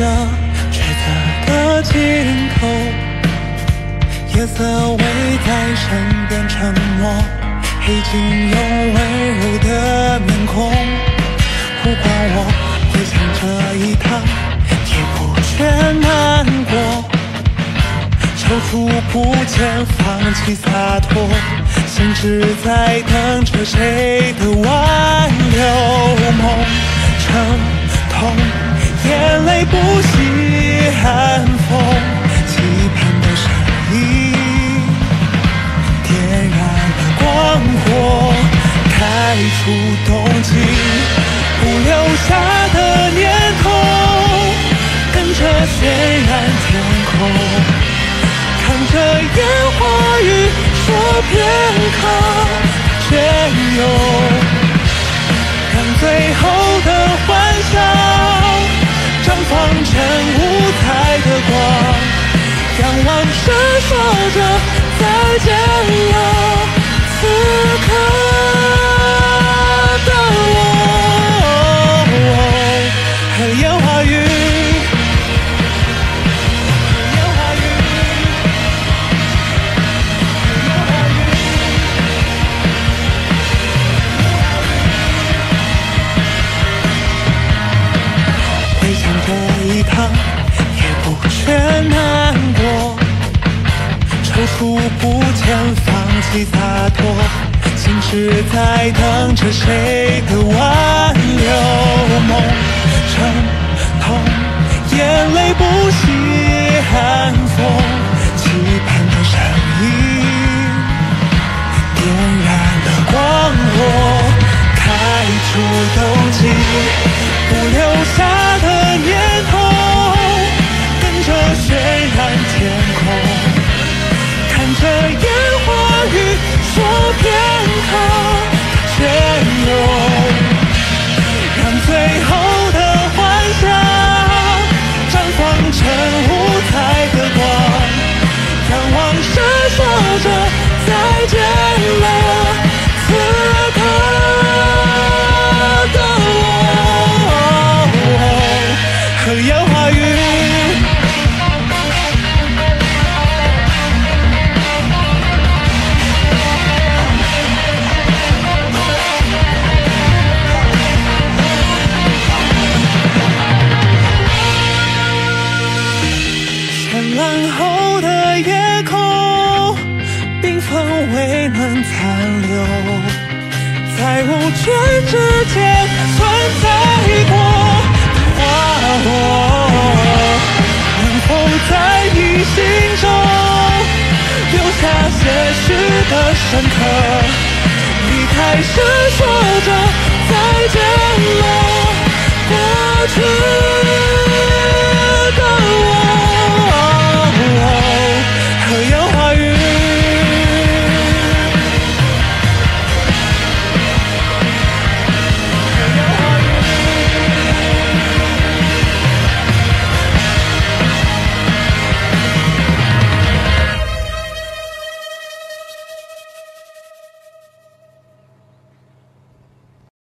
着抉择的尽头，夜色围在身边沉默，黑镜有温柔的面孔，不管我回想这一趟，也不觉难过。踌躇不前，放弃洒脱，心只在等着谁的挽留。梦成痛，眼泪不息寒风，期盼的声音点燃了光火，开出冬季不留下的念头，跟着渲染天空。看着烟踌躇不前，放弃洒脱，心只在等着谁的挽留。梦成痛，眼泪不息寒风，期盼的声音点燃了光火，开出冬季烁着在无觉之间存在过的花朵，能否在你心中留下些许的深刻？你开始说